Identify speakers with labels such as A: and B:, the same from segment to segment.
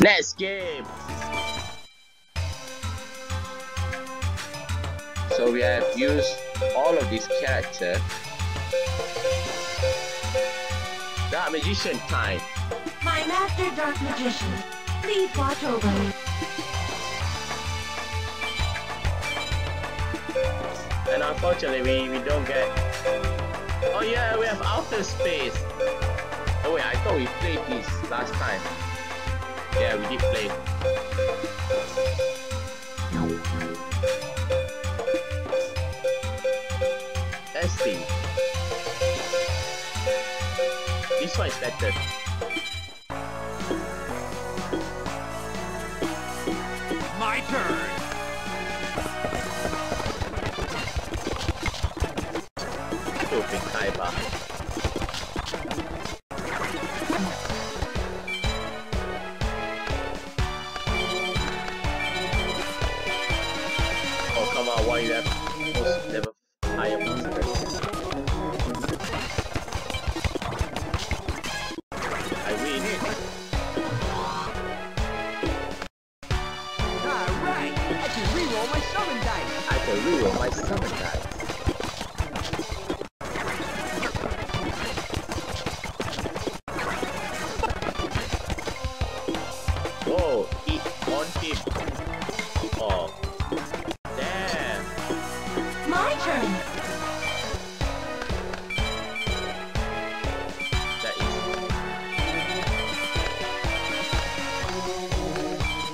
A: Next game. So we have used all of these characters. Dark Magician time.
B: My master dark magician, please watch over me.
A: And unfortunately we, we don't get Oh yeah, we have outer space. Oh wait, I thought we played this last time. Yeah, we did play. See. This one is better.
C: My turn.
A: Come why you have most level higher monster? I win.
C: Alright, I can reroll my summon dice.
A: I can reroll my summon dice. Whoa, he on him. Oh.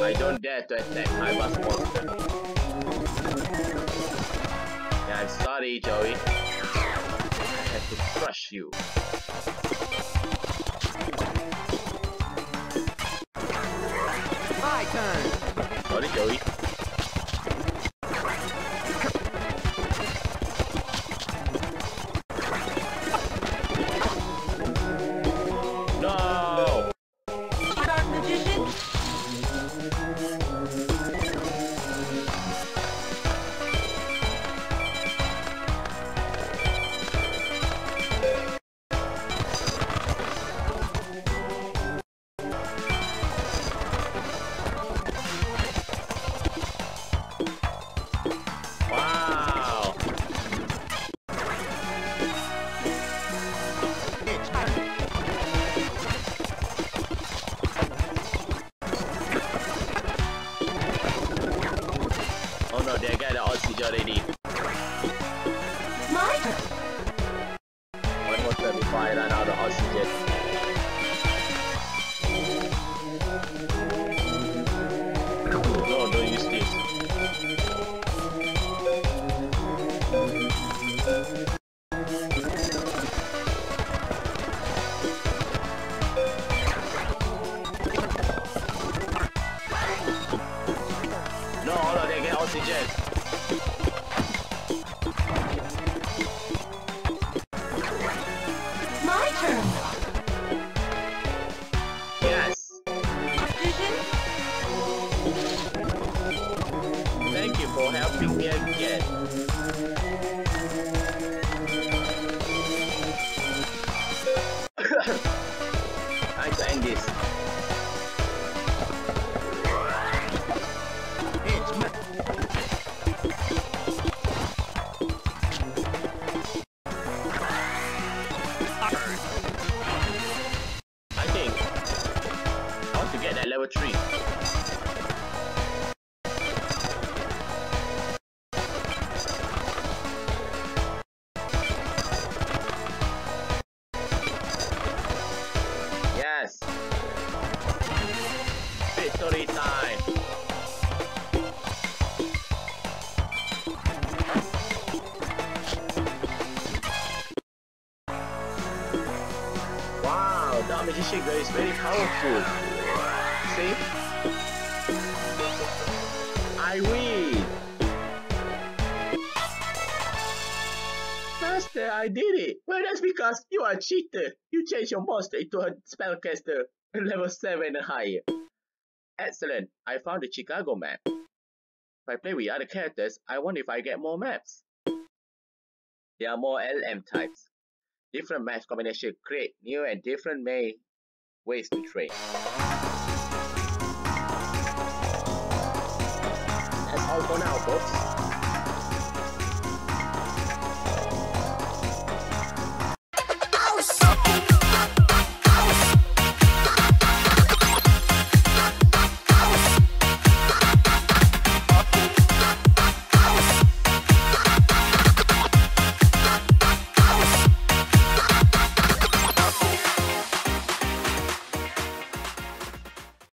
A: I don't dare to attack Kaiba's monster. Yeah, I'm sorry, Joey. I have to crush you.
C: My turn.
A: Sorry, Joey. No, they got the oxygen already.
B: my turn.
A: One more turn before I run on, level 3. Yes! Victory time! Wow, that magician girl is very powerful. See? I win! Master, uh, I did it! Well, that's because you are a cheater. You changed your monster into a spellcaster level 7 and higher. Excellent, I found the Chicago map. If I play with other characters, I wonder if I get more maps. There are more LM types. Different match combination create new and different may ways to train. For now, folks.